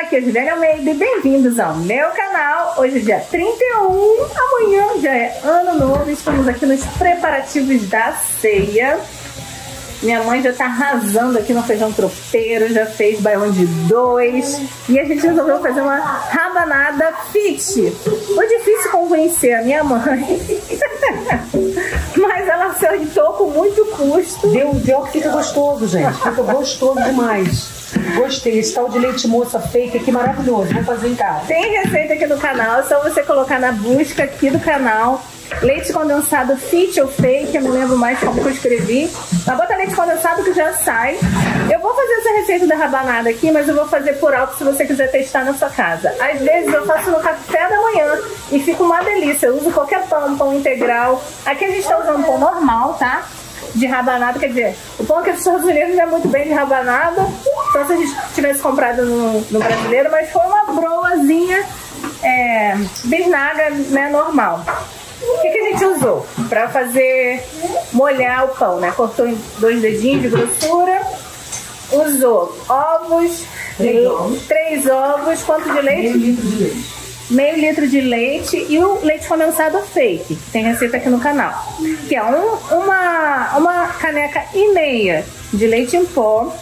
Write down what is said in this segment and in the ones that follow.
aqui é Juliana Almeida e bem-vindos ao meu canal. Hoje é dia 31, amanhã já é ano novo, estamos aqui nos preparativos da ceia. Minha mãe já tá arrasando aqui no feijão tropeiro, já fez baião de dois. E a gente resolveu fazer uma rabanada fit. Foi difícil convencer a minha mãe. Acertou com muito custo. Deu, deu que fica gostoso, gente. Fica gostoso demais. Gostei. Esse tal de leite moça fake aqui maravilhoso. Vou fazer em casa. Tem receita aqui no canal, é só você colocar na busca aqui do canal. Leite condensado fit ou fake, eu não lembro mais como que eu escrevi. Mas bota leite condensado que já sai. Eu vou fazer essa receita da rabanada aqui, mas eu vou fazer por alto se você quiser testar na sua casa. Às vezes eu faço no café da manhã e fica uma delícia. Eu uso qualquer pão, pão integral. Aqui a gente tá usando pão normal, tá? de rabanada, quer dizer, o pão aqui dos Estados Unidos não é muito bem de rabanada, só se a gente tivesse comprado no, no brasileiro, mas foi uma broazinha é, bisnaga né, normal. O que, que, a gente usou para fazer molhar o pão, né? Cortou em dois dedinhos de grossura, usou ovos, três ovos, três ovos quanto de leite? Meio litro de leite meio litro de leite e o leite condensado fake, que tem receita aqui no canal. Que é um, uma, uma caneca e meia de leite em pó,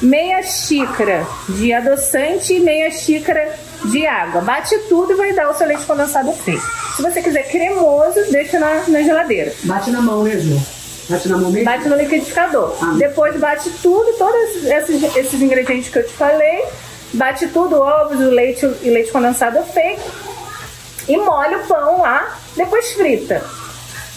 meia xícara de adoçante e meia xícara de água. Bate tudo e vai dar o seu leite condensado fake. Se você quiser cremoso, deixa na, na geladeira. Bate na mão, né, Ju? Bate na mão mesmo? Bate no liquidificador. Ah. Depois bate tudo, todos esses, esses ingredientes que eu te falei bate tudo, ovos, o leite e leite condensado fake e molha o pão lá, depois frita.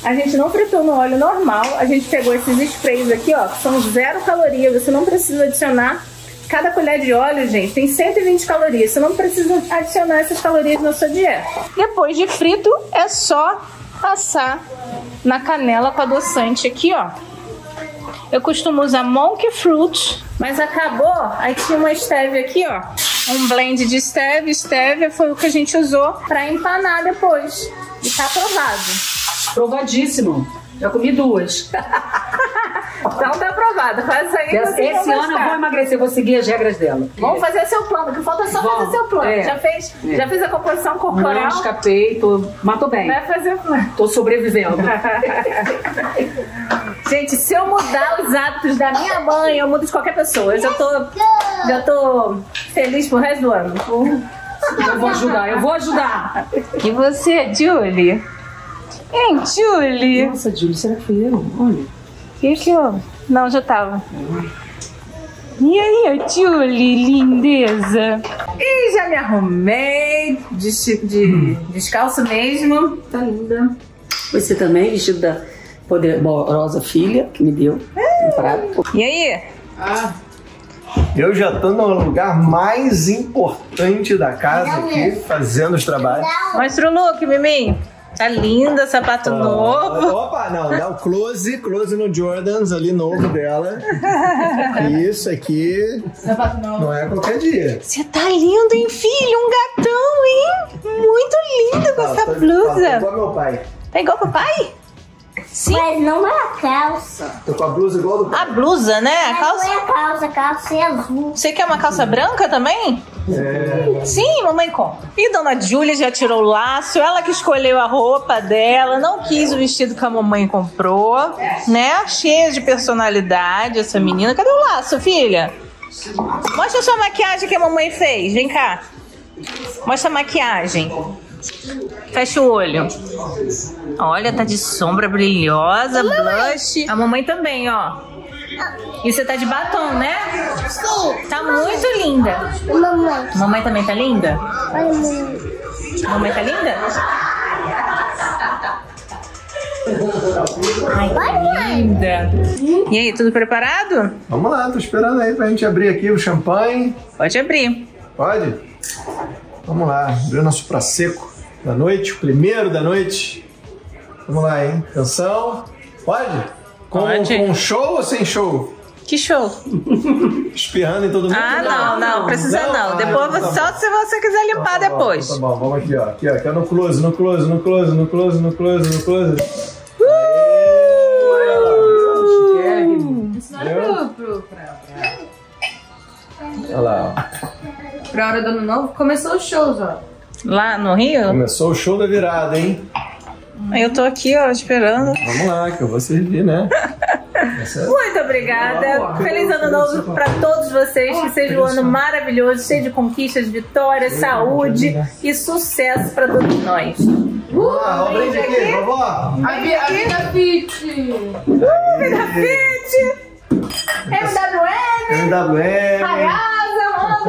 A gente não fritou no óleo normal, a gente pegou esses sprays aqui, ó, que são zero calorias, você não precisa adicionar. Cada colher de óleo, gente, tem 120 calorias. Você não precisa adicionar essas calorias na sua dieta. Depois de frito, é só passar na canela com adoçante aqui, ó. Eu costumo usar Monk Fruit, mas acabou. Aí tinha uma stevia aqui, ó. Um blend de stevia. Stevia foi o que a gente usou para empanar depois. E tá aprovado. Provadíssimo. Já comi duas. então tá aprovado. Faz isso aí. Esse, esse ano eu vou emagrecer, vou seguir as regras dela. Vamos fazer seu plano, que falta só Vamos. fazer seu plano. É. Já fez? É. Já fez a composição corporal? Não, escapei, tô, mas tô bem. Vai fazer o plano. Tô sobrevivendo. Gente, se eu mudar os hábitos da minha mãe, eu mudo de qualquer pessoa. Eu já tô, já tô feliz pro resto do ano. Eu vou ajudar, eu vou ajudar. E você, Julie? Hein, Julie? Nossa, Julie, será que foi eu? Olha. Que que eu... Não, já tava. E aí, Julie, lindeza? E já me arrumei, de, de descalço mesmo. Tá linda. Você também, vestido da poderosa filha que me deu um prato. E aí? Ah. Eu já tô no lugar mais importante da casa aqui, fazendo os trabalhos. Mostra o look, Mimi. Tá linda, sapato oh, novo. Opa, não, dá o close, close no Jordans ali novo dela. Isso aqui sapato novo. não é qualquer dia. Você tá lindo, hein, filho? Um gatão, hein? Muito lindo com essa blusa. Tá igual meu pai. Tá igual pro pai? Sim. Mas não é a calça. Tô com a blusa igual do pai. A blusa, né? A calça. Não é a calça, a calça é azul. Você quer uma calça branca também? É. Sim, mamãe compra. E dona Júlia já tirou o laço, ela que escolheu a roupa dela, não quis o vestido que a mamãe comprou, né? Cheia de personalidade essa menina. Cadê o laço, filha? Mostra a sua maquiagem que a mamãe fez. Vem cá. Mostra a maquiagem. Fecha o olho. Olha, tá de sombra brilhosa, blush. A mamãe também, ó. E você tá de batom, né? Sim. Tá muito linda. Mamãe. Mamãe também tá linda? Olha, mamãe. Mamãe tá linda? Ai, linda. E aí, tudo preparado? Vamos lá, tô esperando aí pra gente abrir aqui o champanhe. Pode abrir. Pode? Vamos lá, abrir o nosso pra seco da noite, o primeiro da noite. Vamos lá, hein? Atenção. Pode? Com, Pode. com show ou sem show? Que show! Espirrando em todo mundo? Ah, não, não, não precisa não. não. Ah, depois, tá só se você quiser limpar tá depois. Tá bom, vamos aqui, ó. Aqui, ó. Aqui, ó, no close, no close, no close, no close, no close, no close. Uh! Olha lá, ó. pra hora do ano novo, começou os shows, ó. Lá no Rio? Começou o show da virada, hein? Eu tô aqui, ó, esperando. Vamos lá, que eu vou servir, né? Essa Muito obrigada. Feliz ano novo pra todos vocês. Que seja um ano maravilhoso, cheio de conquistas, vitórias, saúde e sucesso pra todos nós. Vamos lá, ó o brinde aqui, vovó. A, Vi- a Vida Fit! Grafite! MWM! MWM. Arrasa,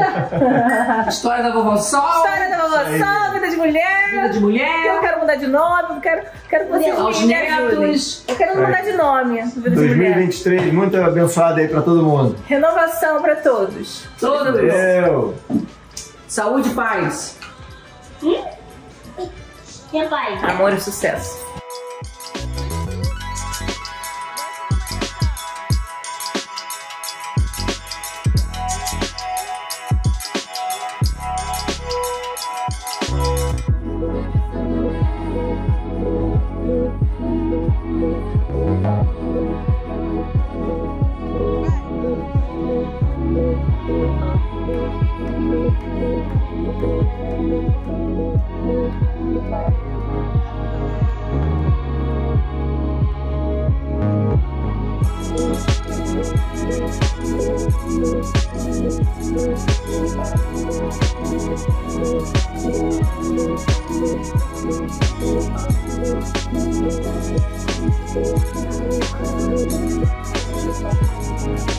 História da Vovó Sol. História da vovó vida de mulher! Vida de Eu mulher. quero mudar de nome, eu quero, quero que vocês Aos me netos. Eu quero mudar de nome, vida de mulher. 2023, muito abençoado aí pra todo mundo. Renovação pra todos. Todos. Eu. Saúde e paz. E pai? Amor e sucesso. Thank you.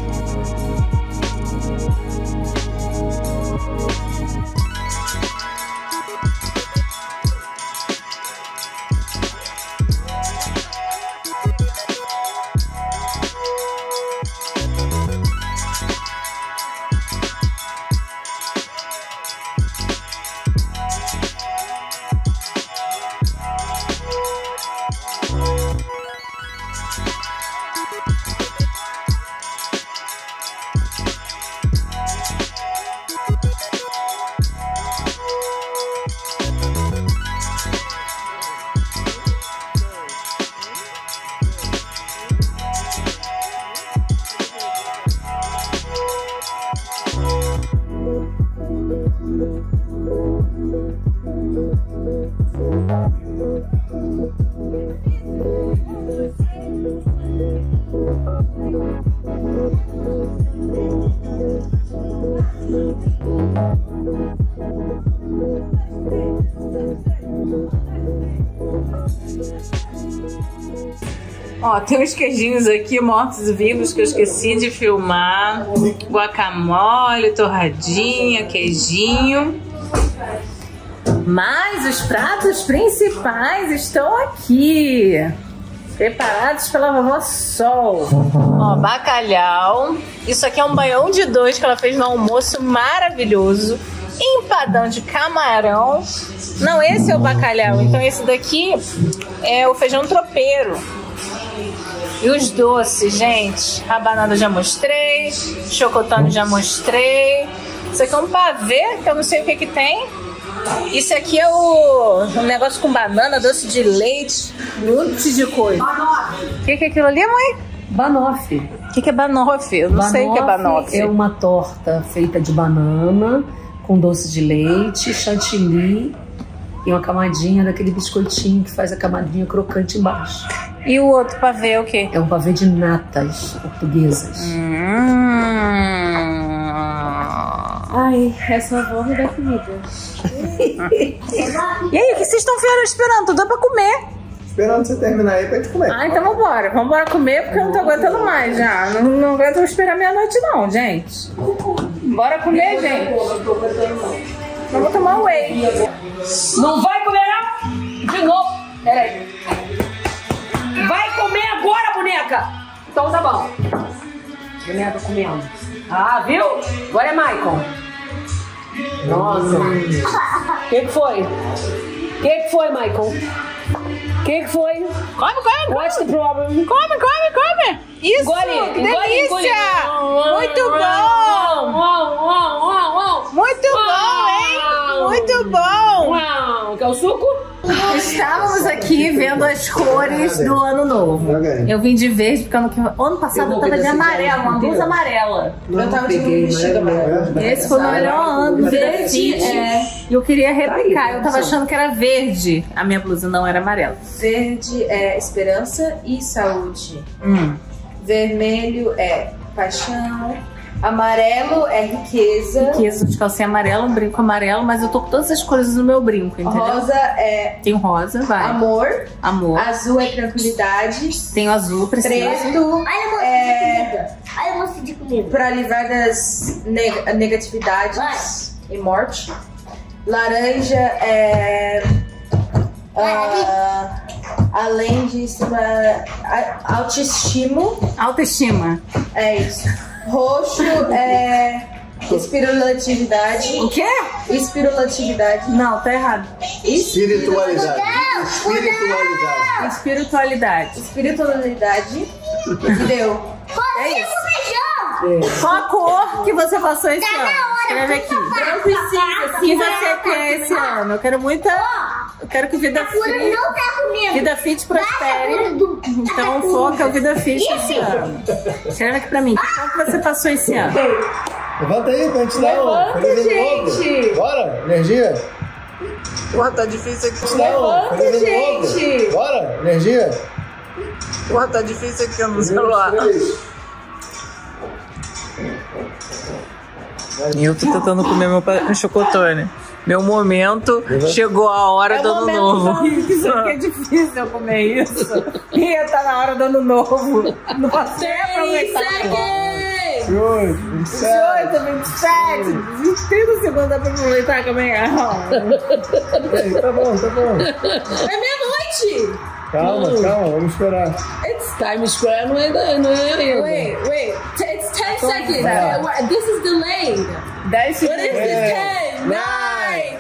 Ó, tem uns queijinhos aqui mortos-vivos que eu esqueci de filmar. Guacamole, torradinha, queijinho. Mas os pratos principais estão aqui. Preparados pela vovó Sol. Ó, bacalhau. Isso aqui é um banhão de dois que ela fez no almoço maravilhoso. Empadão de camarão. Não, esse é o bacalhau. Então esse daqui é o feijão tropeiro. E os doces, gente. Rabanada já mostrei. Chocotone já mostrei. Isso aqui é um pavê, que eu não sei o que que tem. Isso aqui é o um negócio com banana, doce de leite, um monte de coisa. O que, que é aquilo ali, mãe? Banoffee. O que, que é banoffee? Eu não sei o que é banoffee. É uma torta feita de banana com doce de leite, chantilly e uma camadinha daquele biscoitinho que faz a camadinha crocante embaixo. E o outro pavê é o quê? É um pavê de natas portuguesas. Hum. Ai, essa avó me dá comida. E aí, o que vocês estão esperando? Tô dando pra comer. Esperando você terminar aí pra gente comer. Ah, então vambora. Vambora comer porque eu não tô aguentando mais já. Não, não aguento esperar meia-noite não, gente. Bora comer, gente. Vamos tomar whey. Não vai comer não? De novo. Peraí. Vai comer agora, boneca. Então tá bom. Boneca comendo. Ah, viu? Agora é Michael. Nossa. O que, que foi? O que, que foi, Michael? O que, que foi? Come, come, What's the problem? come, come, come. Isso, Engole, que engole, delícia. engole. Muito bom. Muito bom, hein? Muito bom. Quer o suco? Estávamos aqui vendo as cores do ano novo. Eu vim de verde porque ano, que... ano passado eu tava de amarelo, uma blusa amarela. Eu tava de um vestido amarelo. Esse foi o melhor ano. Verde, é. E eu queria replicar. Eu tava achando que era verde. A minha blusa não era amarela. Verde é esperança e saúde. Hum. Vermelho é paixão. Amarelo é riqueza. Que esse de calcinha amarela, um brinco amarelo, mas eu tô com todas as cores no meu brinco, entendeu? Rosa é Tem rosa, vai. amor. Amor. Azul é tranquilidade. Tem o azul, preciso. Preto Olha a moça é de comida. Olha a moça de comida. para livrar das neg- negatividades e morte. Laranja é. ah, além a- autoestima. Autoestima. É isso. Roxo é. Espirulatividade. O quê? Espirulatividade. Não, tá errado. Espiritualidade. Espiritualidade. Espiritualidade. Espiritualidade. Deu. É isso. Qual a cor que você passou esse Tá ano? Escreve aqui. favor. Não precisa. O que você quer esse ano? Eu quero muita. Eu quero que vida fit, tá vida fit prospere. Então foca o vida fit esse ano. Escreve aqui pra mim. Que você passou esse ano? Levanta aí pra gente dar um Levanta, gente. Bora, energia. Porra, tá difícil aqui. Levanta, gente. Bora, energia. Porra, tá difícil aqui no celular. E eu tô tentando comer meu chocotone. Meu momento chegou a hora do ano novo. Isso aqui é difícil eu comer isso. Ia tá na hora do ano novo. Não posso nem aproveitar. 28, 27. 18, 27, 20, 30 segundos dá pra aproveitar que amanhã. Ei, Tá bom, tá bom. É meia-noite. Calma, calma, vamos esperar. It's Times Square não é, não é ainda. Wait, wait. T- It's 10 seconds. What- This is delayed. 10 What is segundos. this? É. 10, 9,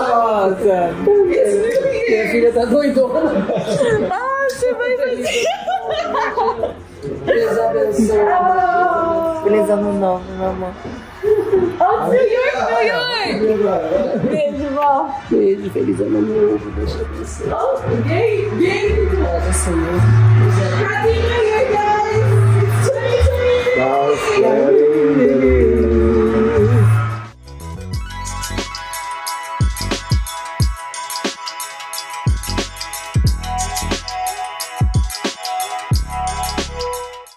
Nossa! Minha filha tá doidona. Deus abençoe. Feliz ano novo, meu amor. Beijo, feliz ano novo. Deixa eu ver. Nossa Senhor. Tá,